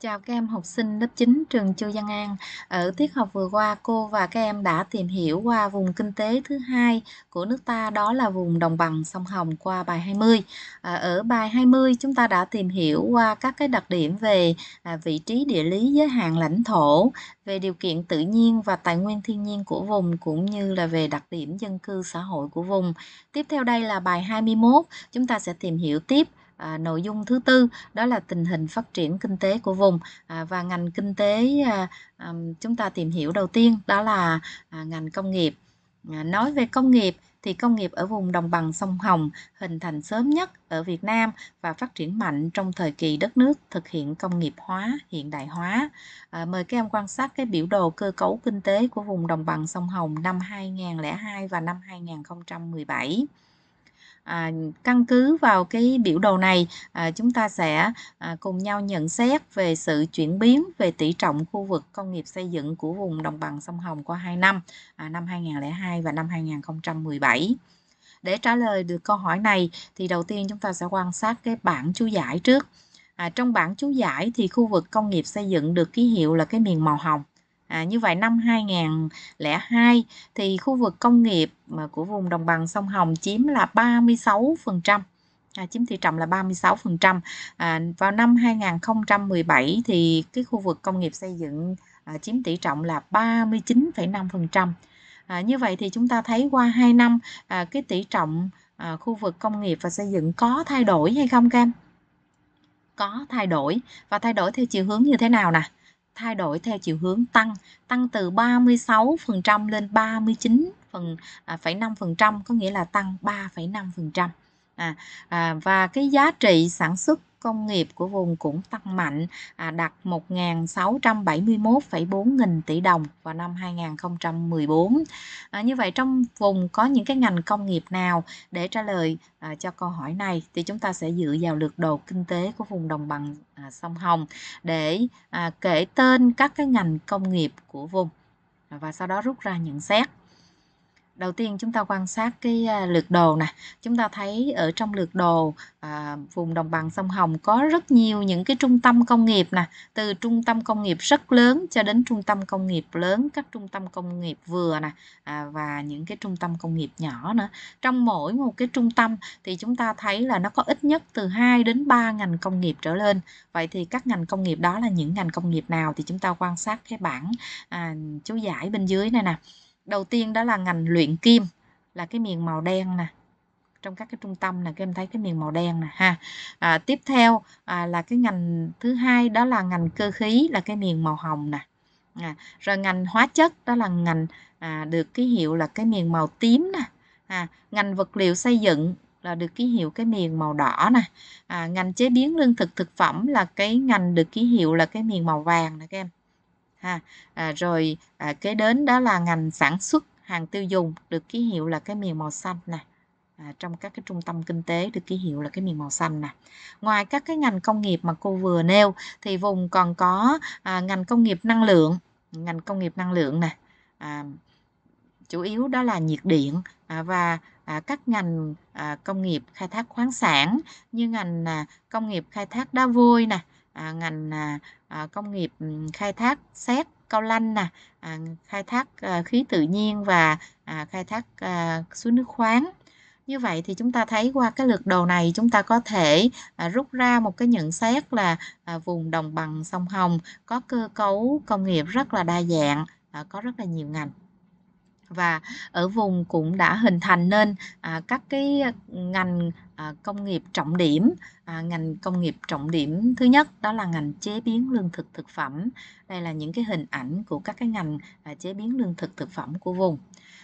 Chào các em học sinh lớp 9 trường Chu Văn An. Ở tiết học vừa qua, cô và các em đã tìm hiểu qua vùng kinh tế thứ hai của nước ta, đó là vùng đồng bằng sông Hồng qua bài 20. À, ở bài 20, chúng ta đã tìm hiểu qua các cái đặc điểm về à, vị trí địa lý giới hạn lãnh thổ, về điều kiện tự nhiên và tài nguyên thiên nhiên của vùng cũng như là về đặc điểm dân cư xã hội của vùng. Tiếp theo đây là bài 21, chúng ta sẽ tìm hiểu tiếp À, nội dung thứ tư đó là tình hình phát triển kinh tế của vùng à, và ngành kinh tế à, à, chúng ta tìm hiểu đầu tiên đó là à, ngành công nghiệp. À, nói về công nghiệp thì công nghiệp ở vùng đồng bằng sông Hồng hình thành sớm nhất ở Việt Nam và phát triển mạnh trong thời kỳ đất nước thực hiện công nghiệp hóa, hiện đại hóa. À, mời các em quan sát cái biểu đồ cơ cấu kinh tế của vùng đồng bằng sông Hồng năm 2002 và năm 2017 à, căn cứ vào cái biểu đồ này à, chúng ta sẽ à, cùng nhau nhận xét về sự chuyển biến về tỷ trọng khu vực công nghiệp xây dựng của vùng đồng bằng sông Hồng qua 2 năm à, năm 2002 và năm 2017 để trả lời được câu hỏi này thì đầu tiên chúng ta sẽ quan sát cái bảng chú giải trước. À, trong bảng chú giải thì khu vực công nghiệp xây dựng được ký hiệu là cái miền màu hồng. À, như vậy năm 2002 thì khu vực công nghiệp mà của vùng đồng bằng sông Hồng chiếm là 36%. À, chiếm tỷ trọng là 36%. À, vào năm 2017 thì cái khu vực công nghiệp xây dựng à, chiếm tỷ trọng là 39,5%. À, như vậy thì chúng ta thấy qua 2 năm à, cái tỷ trọng à, khu vực công nghiệp và xây dựng có thay đổi hay không các em? Có thay đổi và thay đổi theo chiều hướng như thế nào nè? Thay đổi theo chiều hướng tăng, tăng từ 36% lên 39 phần à, phẩy 5% có nghĩa là tăng 3,5%. À, à, và cái giá trị sản xuất công nghiệp của vùng cũng tăng mạnh, à, đạt 1.671,4 nghìn tỷ đồng vào năm 2014. À, như vậy trong vùng có những cái ngành công nghiệp nào để trả lời à, cho câu hỏi này thì chúng ta sẽ dựa vào lược đồ kinh tế của vùng đồng bằng à, sông Hồng để à, kể tên các cái ngành công nghiệp của vùng và sau đó rút ra nhận xét đầu tiên chúng ta quan sát cái à, lượt lược đồ nè. Chúng ta thấy ở trong lược đồ à, vùng đồng bằng sông Hồng có rất nhiều những cái trung tâm công nghiệp nè. Từ trung tâm công nghiệp rất lớn cho đến trung tâm công nghiệp lớn các trung tâm công nghiệp vừa nè à, và những cái trung tâm công nghiệp nhỏ nữa. Trong mỗi một cái trung tâm thì chúng ta thấy là nó có ít nhất từ 2 đến 3 ngành công nghiệp trở lên. Vậy thì các ngành công nghiệp đó là những ngành công nghiệp nào thì chúng ta quan sát cái bảng à, chú giải bên dưới này nè đầu tiên đó là ngành luyện kim là cái miền màu đen nè. Trong các cái trung tâm là các em thấy cái miền màu đen nè ha. À, tiếp theo à, là cái ngành thứ hai đó là ngành cơ khí là cái miền màu hồng nè. À, rồi ngành hóa chất đó là ngành à, được ký hiệu là cái miền màu tím nè. À, ngành vật liệu xây dựng là được ký hiệu cái miền màu đỏ nè. À, ngành chế biến lương thực thực phẩm là cái ngành được ký hiệu là cái miền màu vàng nè các em ha. À, rồi à, kế đến đó là ngành sản xuất hàng tiêu dùng được ký hiệu là cái miền màu xanh nè. À, trong các cái trung tâm kinh tế được ký hiệu là cái miền màu xanh nè. Ngoài các cái ngành công nghiệp mà cô vừa nêu thì vùng còn có à, ngành công nghiệp năng lượng ngành công nghiệp năng lượng nè. À, chủ yếu đó là nhiệt điện à, và à, các ngành à, công nghiệp khai thác khoáng sản như ngành à, công nghiệp khai thác đá vôi nè à, ngành à, à công nghiệp ừ, khai thác xét cao lanh nè à, khai thác à, khí tự nhiên và à, khai thác à, suối nước khoáng. Như vậy thì chúng ta thấy qua cái lượt đồ này chúng ta có thể à, rút ra một cái nhận xét là à, vùng đồng bằng sông Hồng có cơ cấu công nghiệp rất là đa dạng, à, có rất là nhiều ngành và ở vùng cũng đã hình thành nên à, các cái à, ngành à, công nghiệp trọng điểm à, ngành công nghiệp trọng điểm thứ nhất đó là ngành chế biến lương thực thực phẩm. Đây là những cái hình ảnh của các cái ngành à, chế biến lương thực thực phẩm của vùng.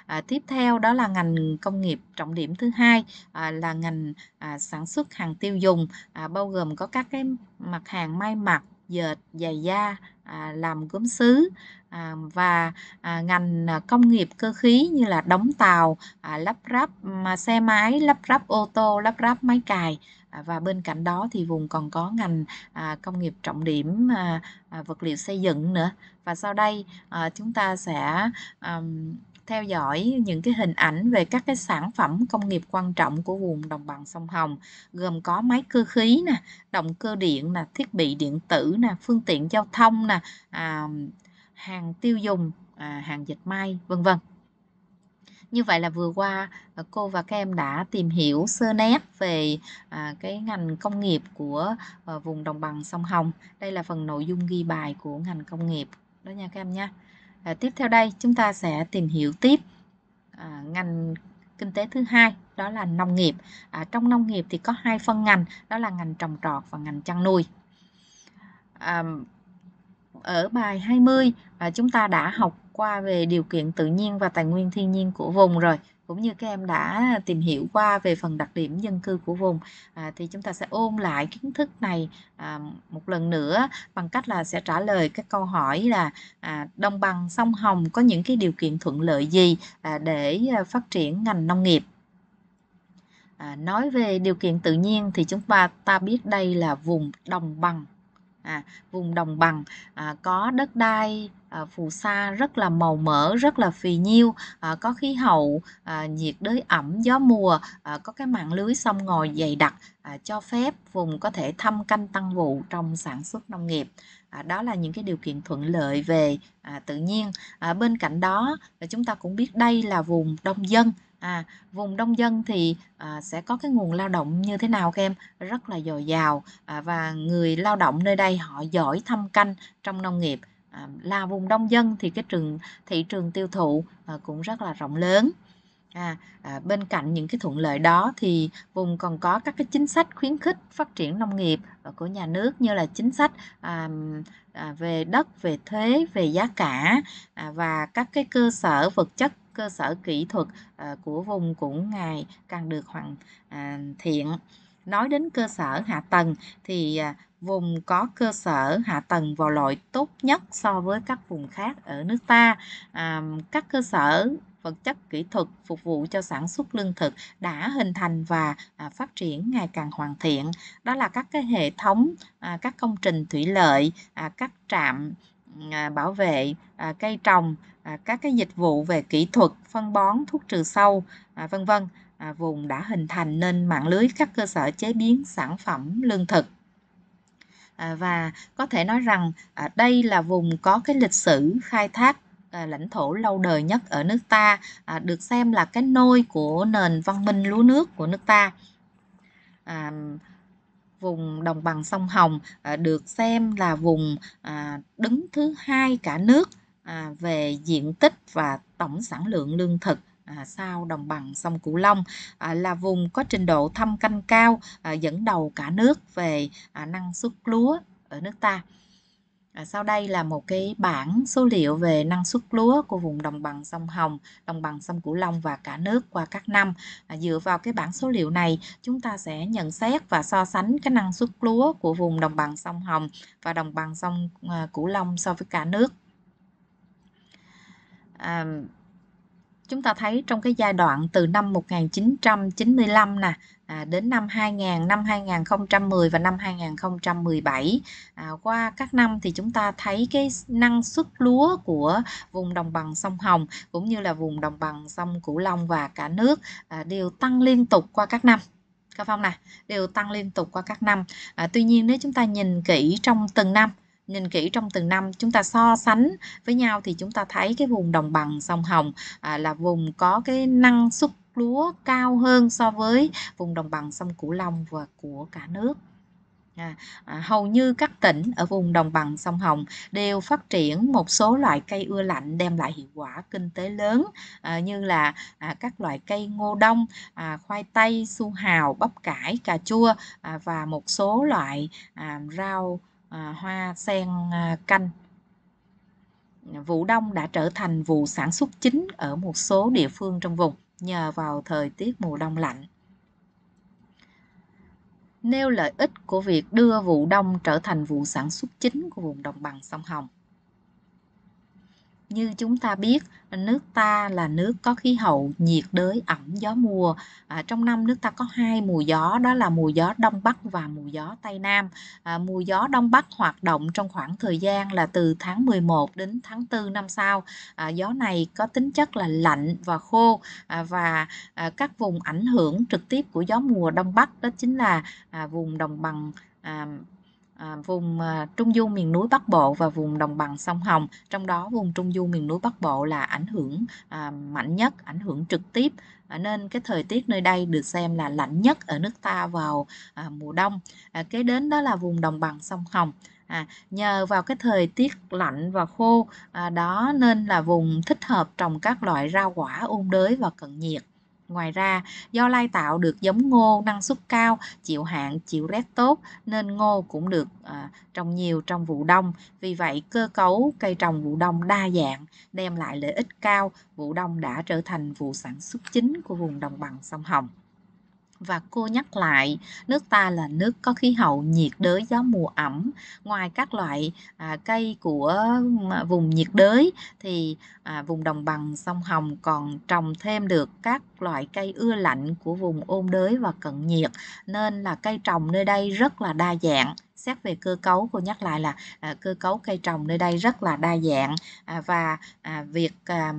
À, tiếp theo đó là ngành công nghiệp trọng điểm thứ hai à, là ngành à, sản xuất hàng tiêu dùng à, bao gồm có các cái mặt hàng may mặc dệt giày da à, làm gốm sứ à, và à, ngành à, công nghiệp cơ khí như là đóng tàu à, lắp ráp à, xe máy lắp ráp ô tô lắp ráp máy cài à, và bên cạnh đó thì vùng còn có ngành à, công nghiệp trọng điểm à, à, vật liệu xây dựng nữa. Và sau đây à, chúng ta sẽ à, theo dõi những cái hình ảnh về các cái sản phẩm công nghiệp quan trọng của vùng đồng bằng sông Hồng gồm có máy cơ khí nè, động cơ điện nè, thiết bị điện tử nè, phương tiện giao thông nè, à, hàng tiêu dùng, à, hàng dệt may, vân vân. Như vậy là vừa qua à, cô và các em đã tìm hiểu sơ nét về à, cái ngành công nghiệp của à, vùng đồng bằng sông Hồng. Đây là phần nội dung ghi bài của ngành công nghiệp đó nha các em nhé. À, tiếp theo đây chúng ta sẽ tìm hiểu tiếp à, ngành kinh tế thứ hai đó là nông nghiệp. À, trong nông nghiệp thì có hai phân ngành đó là ngành trồng trọt và ngành chăn nuôi. À, ở bài 20 à, chúng ta đã học qua về điều kiện tự nhiên và tài nguyên thiên nhiên của vùng rồi cũng như các em đã tìm hiểu qua về phần đặc điểm dân cư của vùng à, thì chúng ta sẽ ôn lại kiến thức này à, một lần nữa bằng cách là sẽ trả lời các câu hỏi là à, đồng bằng sông Hồng có những cái điều kiện thuận lợi gì à, để à, phát triển ngành nông nghiệp? À, nói về điều kiện tự nhiên thì chúng ta ta biết đây là vùng đồng bằng à, vùng đồng bằng à, có đất đai à, phù sa rất là màu mỡ rất là phì nhiêu. À, có khí hậu à, nhiệt đới ẩm gió mùa à, có cái mạng lưới sông ngòi dày đặc à, cho phép vùng có thể thăm canh tăng vụ trong sản xuất nông nghiệp. À, đó là những cái điều kiện thuận lợi về à, tự nhiên. À, bên cạnh đó chúng ta cũng biết đây là vùng đông dân À, vùng đông dân thì à, sẽ có cái nguồn lao động như thế nào các em? Rất là dồi dào à, và người lao động nơi đây họ giỏi thâm canh trong nông nghiệp. À, là vùng đông dân thì cái trường thị trường tiêu thụ à, cũng rất là rộng lớn. À, à, bên cạnh những cái thuận lợi đó thì vùng còn có các cái chính sách khuyến khích phát triển nông nghiệp à, của nhà nước như là chính sách à, à, về đất, về thuế, về giá cả à, và các cái cơ sở vật chất cơ sở kỹ thuật à, của vùng cũng ngày càng được hoàn à, thiện. Nói đến cơ sở hạ tầng thì à, vùng có cơ sở hạ tầng vào loại tốt nhất so với các vùng khác ở nước ta. À, các cơ sở vật chất kỹ thuật phục vụ cho sản xuất lương thực đã hình thành và à, phát triển ngày càng hoàn thiện. Đó là các cái hệ thống à, các công trình thủy lợi à, các trạm à, bảo vệ à, cây trồng à, các cái dịch vụ về kỹ thuật phân bón thuốc trừ sâu à, vân vân. À, vùng đã hình thành nên mạng lưới các cơ sở chế biến sản phẩm lương thực. À, và có thể nói rằng à, đây là vùng có cái lịch sử khai thác à, lãnh thổ lâu đời nhất ở nước ta à, được xem là cái nôi của nền văn minh lúa nước của nước ta. À, vùng đồng bằng sông Hồng à, được xem là vùng à, đứng thứ hai cả nước à, về diện tích và tổng sản lượng lương thực à, sau đồng bằng sông Cửu Long à, là vùng có trình độ thâm canh cao à, dẫn đầu cả nước về à, năng suất lúa ở nước ta. À, sau đây là một cái bảng số liệu về năng suất lúa của vùng đồng bằng sông Hồng, đồng bằng sông Cửu Long và cả nước qua các năm. À, dựa vào cái bảng số liệu này, chúng ta sẽ nhận xét và so sánh cái năng suất lúa của vùng đồng bằng sông Hồng và đồng bằng sông à, Cửu Long so với cả nước. À, chúng ta thấy trong cái giai đoạn từ năm 1995 nè à, đến năm 2000, năm 2010 và năm 2017 à, qua các năm thì chúng ta thấy cái năng suất lúa của vùng đồng bằng sông Hồng cũng như là vùng đồng bằng sông Cửu Long và cả nước à, đều tăng liên tục qua các năm. Các phong nè đều tăng liên tục qua các năm. À, tuy nhiên nếu chúng ta nhìn kỹ trong từng năm nhìn kỹ trong từng năm chúng ta so sánh với nhau thì chúng ta thấy cái vùng đồng bằng sông Hồng à, là vùng có cái năng suất lúa cao hơn so với vùng đồng bằng sông Cửu Long và của cả nước. À, à, hầu như các tỉnh ở vùng đồng bằng sông Hồng đều phát triển một số loại cây ưa lạnh đem lại hiệu quả kinh tế lớn à, như là à, các loại cây ngô đông, à, khoai tây, su hào, bắp cải, cà chua à, và một số loại à, rau à, hoa sen à, canh vụ đông đã trở thành vụ sản xuất chính ở một số địa phương trong vùng nhờ vào thời tiết mùa đông lạnh. Nêu lợi ích của việc đưa vụ đông trở thành vụ sản xuất chính của vùng đồng bằng sông Hồng như chúng ta biết nước ta là nước có khí hậu nhiệt đới ẩm gió mùa. À, trong năm nước ta có hai mùa gió đó là mùa gió đông bắc và mùa gió tây nam. À, mùa gió đông bắc hoạt động trong khoảng thời gian là từ tháng 11 đến tháng 4 năm sau. À, gió này có tính chất là lạnh và khô. À, và à, các vùng ảnh hưởng trực tiếp của gió mùa đông bắc đó chính là à, vùng đồng bằng à, à, vùng à, Trung Du miền núi Bắc Bộ và vùng đồng bằng sông Hồng. Trong đó vùng Trung Du miền núi Bắc Bộ là ảnh hưởng à, mạnh nhất, ảnh hưởng trực tiếp à, nên cái thời tiết nơi đây được xem là lạnh nhất ở nước ta vào à, mùa đông. À, kế đến đó là vùng đồng bằng sông Hồng. À, nhờ vào cái thời tiết lạnh và khô à, đó nên là vùng thích hợp trồng các loại rau quả ôn đới và cận nhiệt. Ngoài ra, do lai tạo được giống ngô năng suất cao, chịu hạn, chịu rét tốt nên ngô cũng được à, trồng nhiều trong vụ đông. Vì vậy, cơ cấu cây trồng vụ đông đa dạng, đem lại lợi ích cao. Vụ đông đã trở thành vụ sản xuất chính của vùng đồng bằng sông Hồng. Và cô nhắc lại, nước ta là nước có khí hậu nhiệt đới gió mùa ẩm. Ngoài các loại à, cây của à, vùng nhiệt đới thì à, vùng đồng bằng sông Hồng còn trồng thêm được các loại cây ưa lạnh của vùng ôn đới và cận nhiệt. Nên là cây trồng nơi đây rất là đa dạng xét về cơ cấu cô nhắc lại là à, cơ cấu cây trồng nơi đây rất là đa dạng à, và à, việc à,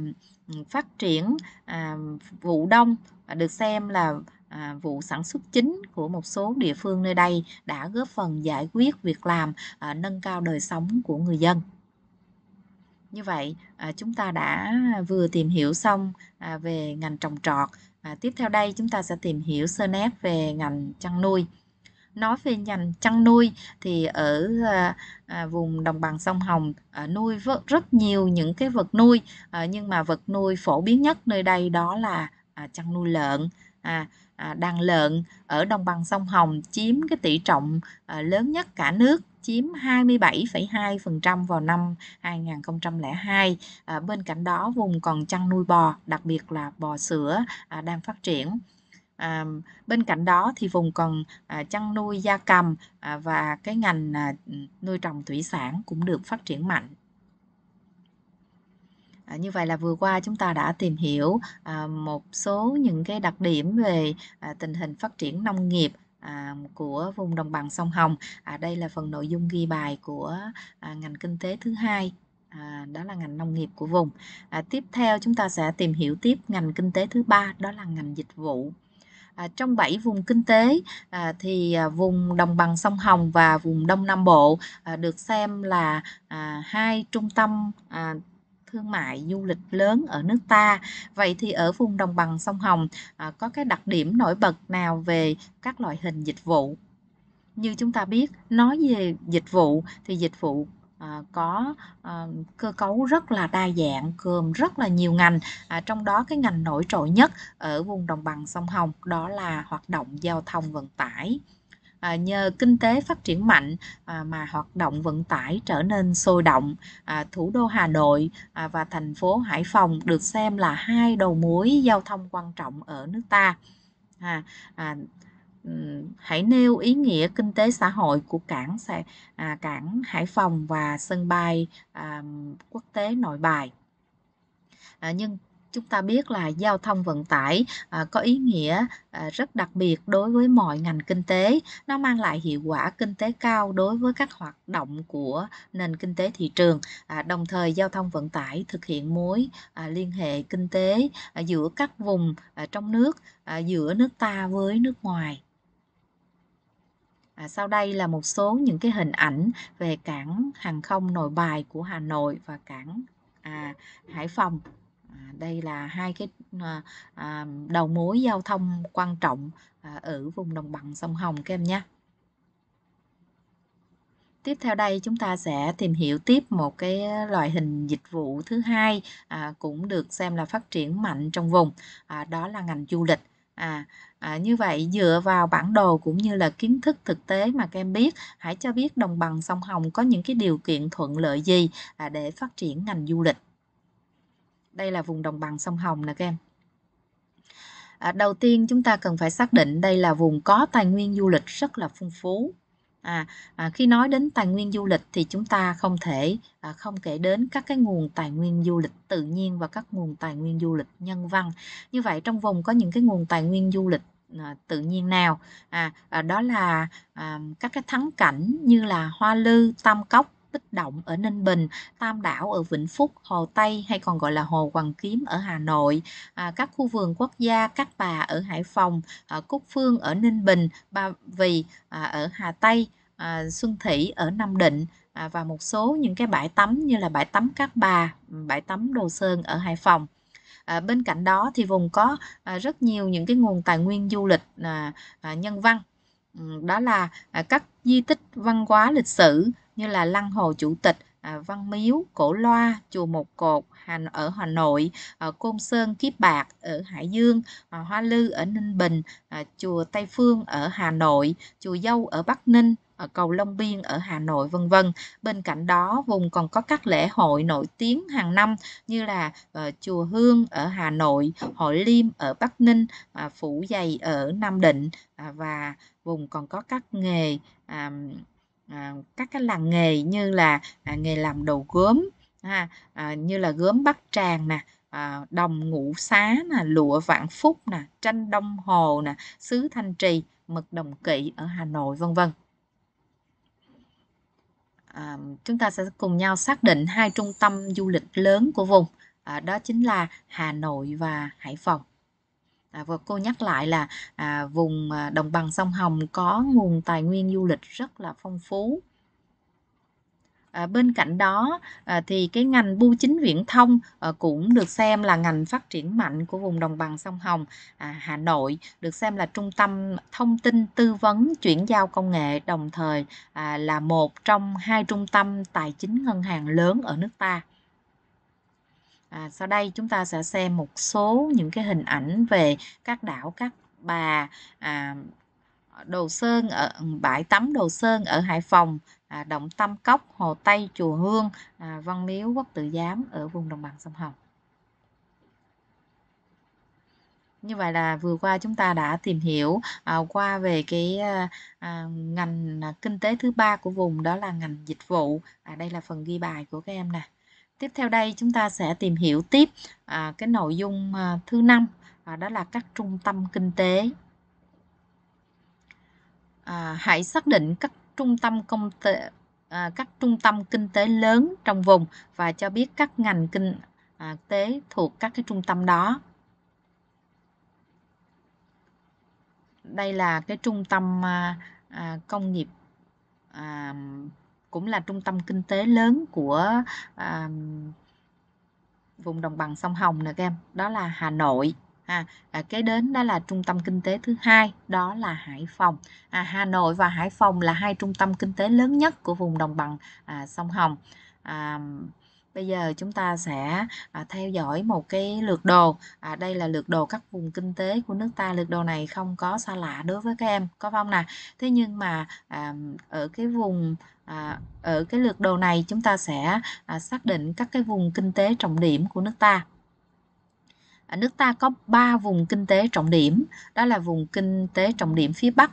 phát triển à, vụ đông được xem là à, vụ sản xuất chính của một số địa phương nơi đây đã góp phần giải quyết việc làm à, nâng cao đời sống của người dân. Như vậy à, chúng ta đã vừa tìm hiểu xong à, về ngành trồng trọt. À, tiếp theo đây chúng ta sẽ tìm hiểu sơ nét về ngành chăn nuôi. Nói về ngành chăn nuôi thì ở à, à, vùng đồng bằng sông Hồng à, nuôi rất, rất nhiều những cái vật nuôi à, nhưng mà vật nuôi phổ biến nhất nơi đây đó là à, chăn nuôi lợn. À, à, À, đàn lợn ở đồng bằng sông Hồng chiếm cái tỷ trọng à, lớn nhất cả nước chiếm 27,2% vào năm 2002. À, bên cạnh đó vùng còn chăn nuôi bò, đặc biệt là bò sữa à, đang phát triển. À, bên cạnh đó thì vùng còn à, chăn nuôi gia cầm à, và cái ngành à, nuôi trồng thủy sản cũng được phát triển mạnh. À, như vậy là vừa qua chúng ta đã tìm hiểu à, một số những cái đặc điểm về à, tình hình phát triển nông nghiệp à, của vùng đồng bằng sông Hồng. À, đây là phần nội dung ghi bài của à, ngành kinh tế thứ hai. À, đó là ngành nông nghiệp của vùng. À, tiếp theo chúng ta sẽ tìm hiểu tiếp ngành kinh tế thứ ba đó là ngành dịch vụ. À, trong 7 vùng kinh tế à, thì à, vùng đồng bằng sông Hồng và vùng Đông Nam Bộ à, được xem là à, hai trung tâm à, thương mại du lịch lớn ở nước ta. Vậy thì ở vùng đồng bằng sông Hồng à, có cái đặc điểm nổi bật nào về các loại hình dịch vụ? Như chúng ta biết, nói về dịch vụ thì dịch vụ À, có à, cơ cấu rất là đa dạng gồm rất là nhiều ngành à, trong đó cái ngành nổi trội nhất ở vùng đồng bằng sông Hồng đó là hoạt động giao thông vận tải à, nhờ kinh tế phát triển mạnh à, mà hoạt động vận tải trở nên sôi động à, thủ đô Hà Nội à, và thành phố Hải Phòng được xem là hai đầu mối giao thông quan trọng ở nước ta à, à, hãy nêu ý nghĩa kinh tế xã hội của cảng à, cảng Hải Phòng và sân bay à, quốc tế Nội Bài. À, nhưng chúng ta biết là giao thông vận tải à, có ý nghĩa à, rất đặc biệt đối với mọi ngành kinh tế. Nó mang lại hiệu quả kinh tế cao đối với các hoạt động của nền kinh tế thị trường à, đồng thời giao thông vận tải thực hiện mối à, liên hệ kinh tế à, giữa các vùng à, trong nước à, giữa nước ta với nước ngoài. À, sau đây là một số những cái hình ảnh về cảng hàng không Nội Bài của Hà Nội và cảng à, Hải Phòng. À, đây là hai cái à, à, đầu mối giao thông quan trọng à, ở vùng đồng bằng sông Hồng các em nhé. Tiếp theo đây chúng ta sẽ tìm hiểu tiếp một cái loại hình dịch vụ thứ hai à, cũng được xem là phát triển mạnh trong vùng à, đó là ngành du lịch. À, à, như vậy dựa vào bản đồ cũng như là kiến thức thực tế mà các em biết, hãy cho biết đồng bằng sông Hồng có những cái điều kiện thuận lợi gì à, để phát triển ngành du lịch. Đây là vùng đồng bằng sông Hồng nè các em. À, đầu tiên chúng ta cần phải xác định đây là vùng có tài nguyên du lịch rất là phong phú. À, à, khi nói đến tài nguyên du lịch thì chúng ta không thể à, không kể đến các cái nguồn tài nguyên du lịch tự nhiên và các nguồn tài nguyên du lịch nhân văn. Như vậy trong vùng có những cái nguồn tài nguyên du lịch à, tự nhiên nào? À, à đó là à, các cái thắng cảnh như là Hoa Lư, Tam Cốc, Bích Động ở Ninh Bình, Tam Đảo ở Vĩnh Phúc, Hồ Tây hay còn gọi là Hồ Hoàng Kiếm ở Hà Nội, à, các khu vườn quốc gia Cát Bà ở Hải Phòng, à, Cúc Phương ở Ninh Bình, Ba Vì à, ở Hà Tây, à, Xuân Thủy ở Nam Định à, và một số những cái bãi tắm như là bãi tắm Cát Bà, bãi tắm Đồ Sơn ở Hải Phòng. À, bên cạnh đó thì vùng có à, rất nhiều những cái nguồn tài nguyên du lịch à, à, nhân văn ừ, đó là à, các di tích văn hóa lịch sử như là lăng hồ chủ tịch à, văn miếu cổ loa chùa một cột hà ở hà nội à, côn sơn kiếp bạc ở hải dương à, hoa lư ở ninh bình à, chùa tây phương ở hà nội chùa dâu ở bắc ninh ở cầu Long Biên ở Hà Nội vân vân. Bên cạnh đó vùng còn có các lễ hội nổi tiếng hàng năm như là uh, chùa Hương ở Hà Nội, hội Liêm ở Bắc Ninh, uh, Phủ Dày ở Nam Định uh, và vùng còn có các nghề uh, à, các cái làng nghề như là à, nghề làm đồ gốm ha, à, như là gốm Bắc Tràng nè à, đồng ngũ xá nè lụa vạn phúc nè tranh đông hồ nè sứ thanh trì mực đồng kỵ ở Hà Nội vân vân. À, chúng ta sẽ cùng nhau xác định hai trung tâm du lịch lớn của vùng à, đó chính là Hà Nội và Hải Phòng. À, và cô nhắc lại là à, vùng à, đồng bằng sông Hồng có nguồn tài nguyên du lịch rất là phong phú. À, bên cạnh đó à, thì cái ngành bưu chính viễn thông à, cũng được xem là ngành phát triển mạnh của vùng đồng bằng sông Hồng. À, Hà Nội được xem là trung tâm thông tin tư vấn chuyển giao công nghệ đồng thời à, là một trong hai trung tâm tài chính ngân hàng lớn ở nước ta. À, sau đây chúng ta sẽ xem một số những cái hình ảnh về các đảo các Bà, à, Đồ Sơn ở bãi tắm Đồ Sơn ở Hải Phòng, à, động Tâm Cốc, Hồ Tây, chùa Hương, à, Văn Miếu, Quốc Tự Giám ở vùng đồng bằng sông Hồng. Như vậy là vừa qua chúng ta đã tìm hiểu à, qua về cái à, à ngành à, kinh tế thứ ba của vùng đó là ngành dịch vụ. À, đây là phần ghi bài của các em nè. Tiếp theo đây chúng ta sẽ tìm hiểu tiếp à, cái nội dung à, thứ năm à, đó là các trung tâm kinh tế. À, hãy xác định các trung tâm công tế à, các trung tâm kinh tế lớn trong vùng và cho biết các ngành kinh à, tế thuộc các cái trung tâm đó. Đây là cái trung tâm à, à, công nghiệp à, cũng là trung tâm kinh tế lớn của à, vùng đồng bằng sông Hồng nè các em đó là Hà Nội à, à, kế đến đó là trung tâm kinh tế thứ hai đó là Hải Phòng à, Hà Nội và Hải Phòng là hai trung tâm kinh tế lớn nhất của vùng đồng bằng à, sông Hồng à, Bây giờ chúng ta sẽ à, theo dõi một cái lượt đồ. À, đây là lượt đồ các vùng kinh tế của nước ta. Lượt đồ này không có xa lạ đối với các em, có không nè? Thế nhưng mà à, ở cái vùng à, ở cái lượt đồ này chúng ta sẽ à, xác định các cái vùng kinh tế trọng điểm của nước ta. À, nước ta có 3 vùng kinh tế trọng điểm, đó là vùng kinh tế trọng điểm phía Bắc,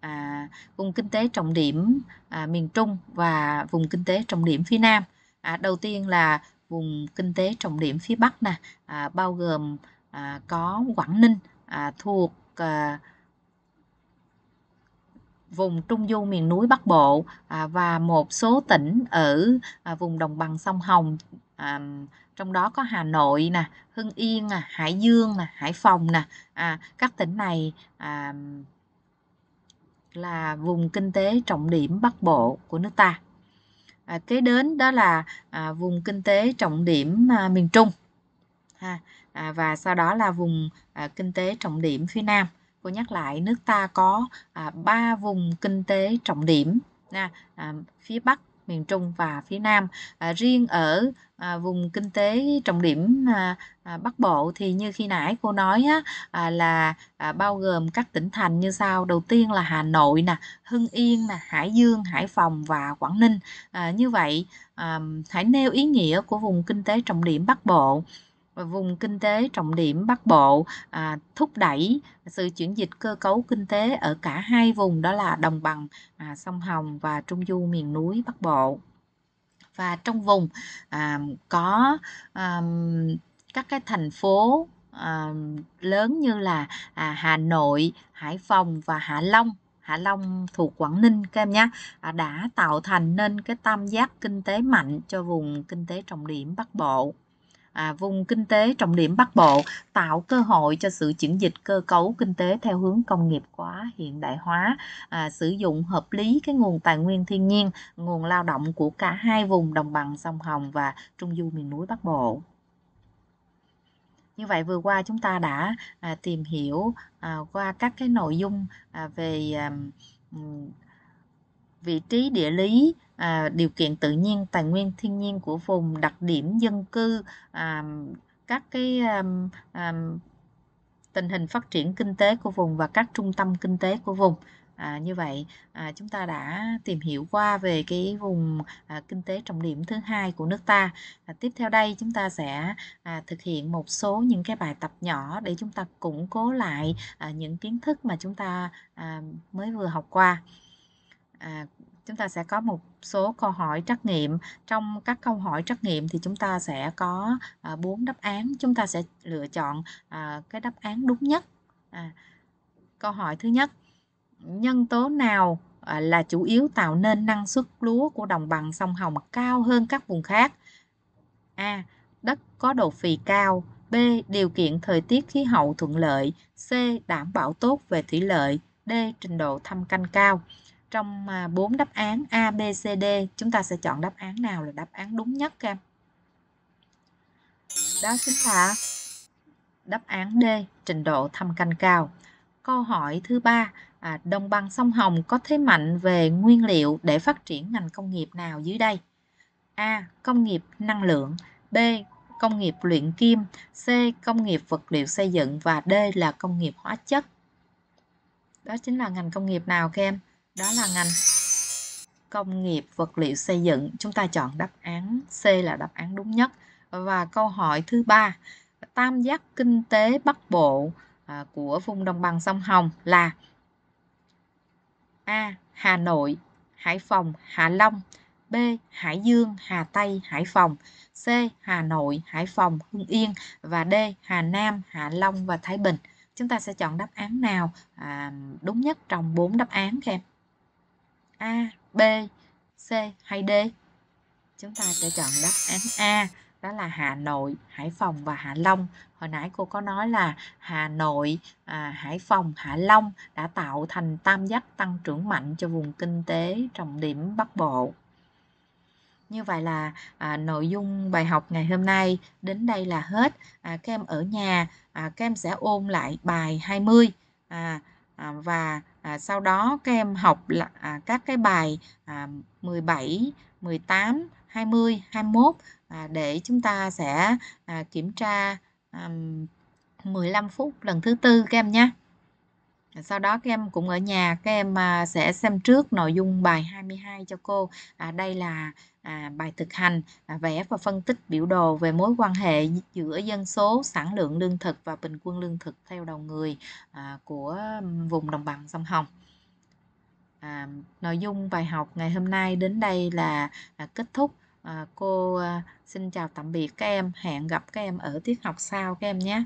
à, vùng kinh tế trọng điểm à, miền Trung và vùng kinh tế trọng điểm phía Nam. À, đầu tiên là vùng kinh tế trọng điểm phía Bắc nè, à, bao gồm à, có Quảng Ninh à, thuộc à, vùng Trung Du miền núi Bắc Bộ à, và một số tỉnh ở à, vùng đồng bằng sông Hồng à, trong đó có Hà Nội nè, Hưng Yên nè, Hải Dương nè, Hải Phòng nè. À, các tỉnh này à, là vùng kinh tế trọng điểm Bắc Bộ của nước ta. À, kế đến đó là à, vùng kinh tế trọng điểm à, miền Trung ha à, và sau đó là vùng à, kinh tế trọng điểm phía Nam cô nhắc lại nước ta có à, ba vùng kinh tế trọng điểm à, à, phía Bắc miền Trung và phía Nam. À, riêng ở à, vùng kinh tế trọng điểm à, à, Bắc Bộ thì như khi nãy cô nói á, à, là à, bao gồm các tỉnh thành như sau. Đầu tiên là Hà Nội nè Hưng Yên nè Hải Dương Hải Phòng và Quảng Ninh. À, như vậy à, hãy nêu ý nghĩa của vùng kinh tế trọng điểm Bắc Bộ vùng kinh tế trọng điểm Bắc Bộ à, thúc đẩy sự chuyển dịch cơ cấu kinh tế ở cả hai vùng đó là đồng bằng à, sông Hồng và Trung Du miền núi Bắc Bộ. Và trong vùng à, có à, các cái thành phố à, lớn như là à, Hà Nội, Hải Phòng và Hạ Long. Hạ Long thuộc Quảng Ninh các em nhé à, đã tạo thành nên cái tam giác kinh tế mạnh cho vùng kinh tế trọng điểm Bắc Bộ à, vùng kinh tế trọng điểm Bắc Bộ tạo cơ hội cho sự chuyển dịch cơ cấu kinh tế theo hướng công nghiệp hóa hiện đại hóa à, sử dụng hợp lý cái nguồn tài nguyên thiên nhiên nguồn lao động của cả hai vùng đồng bằng sông Hồng và Trung Du miền núi Bắc Bộ. Như vậy vừa qua chúng ta đã à, tìm hiểu à, qua các cái nội dung à, về à, vị trí địa lý à, điều kiện tự nhiên tài nguyên thiên nhiên của vùng đặc điểm dân cư à, các cái à, à, tình hình phát triển kinh tế của vùng và các trung tâm kinh tế của vùng À, như vậy à, chúng ta đã tìm hiểu qua về cái vùng à, kinh tế trọng điểm thứ hai của nước ta. À, tiếp theo đây chúng ta sẽ à, thực hiện một số những cái bài tập nhỏ để chúng ta củng cố lại à, những kiến thức mà chúng ta à, mới vừa học qua. À, chúng ta sẽ có một số câu hỏi trắc nghiệm trong các câu hỏi trắc nghiệm thì chúng ta sẽ có à, bốn đáp án chúng ta sẽ lựa chọn à, cái đáp án đúng nhất à, câu hỏi thứ nhất nhân tố nào à, là chủ yếu tạo nên năng suất lúa của đồng bằng sông Hồng cao hơn các vùng khác A đất có độ phì cao B. Điều kiện thời tiết khí hậu thuận lợi C. Đảm bảo tốt về thủy lợi D. Trình độ thâm canh cao trong mà bốn đáp án A, B, C, D chúng ta sẽ chọn đáp án nào là đáp án đúng nhất các em? Đó chính là đáp án D trình độ thâm canh cao. Câu hỏi thứ ba à, đồng bằng sông Hồng có thế mạnh về nguyên liệu để phát triển ngành công nghiệp nào dưới đây? A công nghiệp năng lượng B công nghiệp luyện kim C công nghiệp vật liệu xây dựng và D là công nghiệp hóa chất. Đó chính là ngành công nghiệp nào các em? Đó là ngành công nghiệp vật liệu xây dựng chúng ta chọn đáp án C là đáp án đúng nhất và câu hỏi thứ ba tam giác kinh tế Bắc Bộ à, của vùng đồng bằng sông Hồng là A. Hà Nội, Hải Phòng, Hạ Long B. Hải Dương, Hà Tây, Hải Phòng C. Hà Nội, Hải Phòng, Hưng Yên và D. Hà Nam, Hạ Long và Thái Bình chúng ta sẽ chọn đáp án nào à, đúng nhất trong bốn đáp án các em A, B, C hay D? Chúng ta sẽ chọn đáp án A, đó là Hà Nội, Hải Phòng và Hạ Long. Hồi nãy cô có nói là Hà Nội, à, Hải Phòng, Hạ Long đã tạo thành tam giác tăng trưởng mạnh cho vùng kinh tế trọng điểm Bắc Bộ. Như vậy là à, nội dung bài học ngày hôm nay đến đây là hết. À, các em ở nhà, à, các em sẽ ôn lại bài 20 à, à, và à, sau đó các em học là à, các cái bài à, 17, 18, 20, 21 à, để chúng ta sẽ à, kiểm tra à, 15 phút lần thứ tư các em nhé. Sau đó các em cũng ở nhà các em à, sẽ xem trước nội dung bài 22 cho cô. À, đây là à, bài thực hành à, vẽ và phân tích biểu đồ về mối quan hệ giữa dân số, sản lượng lương thực và bình quân lương thực theo đầu người à, của vùng đồng bằng sông Hồng. À, nội dung bài học ngày hôm nay đến đây là à, kết thúc. À, cô à, xin chào tạm biệt các em, hẹn gặp các em ở tiết học sau các em nhé.